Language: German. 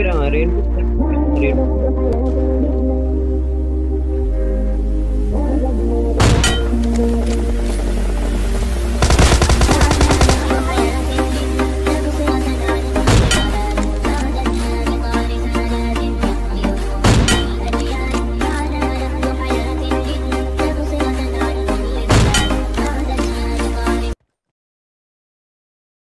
Regenbogen, Regenbogen, Regenbogen.